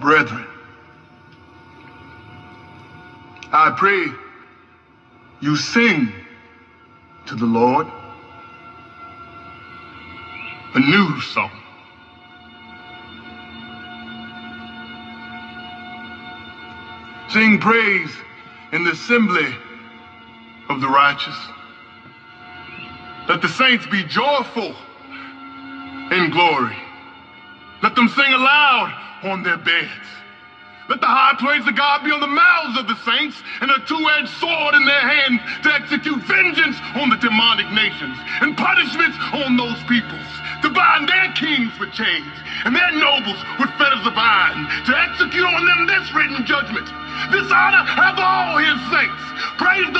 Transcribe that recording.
Brethren, I pray you sing to the Lord a new song. Sing praise in the assembly of the righteous. Let the saints be joyful in glory. Let them sing aloud on their beds. Let the high praise of God be on the mouths of the saints and a two-edged sword in their hand to execute vengeance on the demonic nations and punishments on those peoples, to bind their kings with chains and their nobles with fetters of iron, to execute on them this written judgment. This honor hath all his saints. Praise